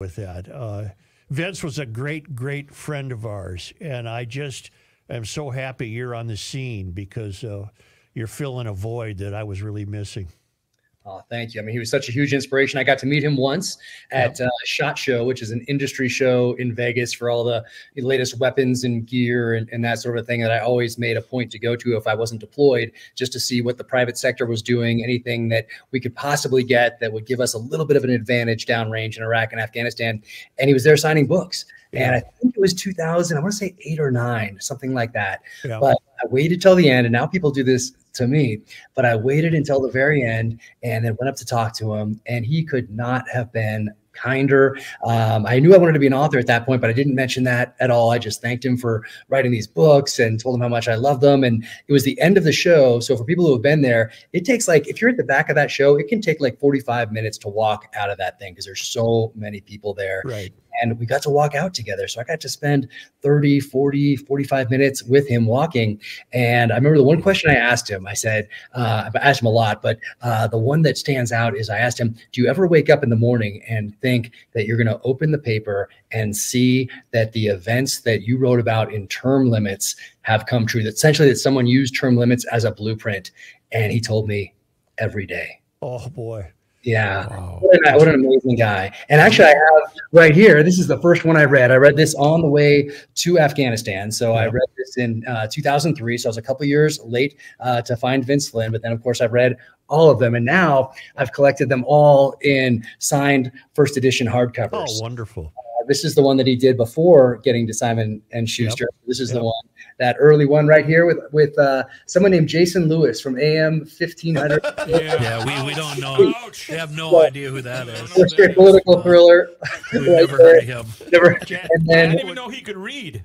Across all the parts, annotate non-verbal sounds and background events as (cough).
with that. Uh, Vince was a great, great friend of ours, and I just am so happy you're on the scene because uh, you're filling a void that I was really missing. Oh, thank you. I mean, he was such a huge inspiration. I got to meet him once at uh, Shot Show, which is an industry show in Vegas for all the latest weapons and gear and, and, that sort of thing that I always made a point to go to if I wasn't deployed, just to see what the private sector was doing, anything that we could possibly get that would give us a little bit of an advantage downrange in Iraq and Afghanistan. And he was there signing books. Yeah. And I think it was 2000, I want to say eight or nine, something like that. Yeah. But I waited till the end, and now people do this to me. But I waited until the very end and then went up to talk to him, and he could not have been kinder. Um, I knew I wanted to be an author at that point, but I didn't mention that at all. I just thanked him for writing these books and told him how much I love them. And it was the end of the show. So for people who have been there, it takes like, if you're at the back of that show, it can take like 45 minutes to walk out of that thing because there's so many people there. Right and we got to walk out together. So I got to spend 30, 40, 45 minutes with him walking. And I remember the one question I asked him, I said, uh, I asked him a lot, but uh, the one that stands out is I asked him, Do you ever wake up in the morning and think that you're going to open the paper and see that the events that you wrote about in term limits have come true? That essentially that someone used term limits as a blueprint. And he told me every day. Oh boy. Yeah. Wow. What, an, what, an, amazing guy. And actually, I have right here, this is the first one I read. I read this on the way to Afghanistan. So yeah. I read this in uh, 2003. So I was a couple years late uh, to find Vince Flynn. But then, of course, I've read all of them. And now I've collected them all in signed first edition hardcovers. Oh, wonderful. Uh, this is the one that he did before getting to Simon and Schuster. Yep. This is yep. the one that early one right here with with uh, someone named Jason Lewis from AM 1500. (laughs) yeah. yeah, we, we don't know. Ouch. We have no so, idea who that is. (laughs) First a political thriller. We've (laughs) right never there. heard of him. Never. And then, I didn't even know he could read.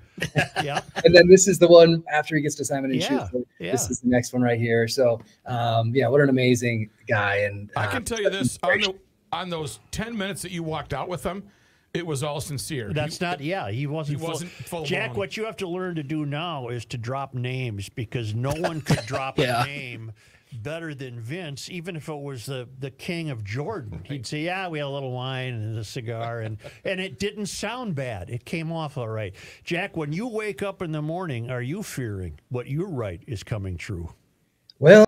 yeah. And then this is the one after he gets to Simon and yeah. Schuster. Yeah. This is the next one right here. So, um, yeah, what an amazing guy. And uh, I can tell you this on, the, on those 10 minutes that you walked out with him, it was all sincere. That's he, not. Yeah, he wasn't. He full, wasn't full Jack, what you have to learn to do now is to drop names because no one could (laughs) drop yeah. a name better than Vince, even if it was the the king of Jordan. He'd say, "Yeah, we had a little wine and a cigar," and (laughs) and it didn't sound bad. It came off all right. Jack, when you wake up in the morning, are you fearing what you write is coming true? Well.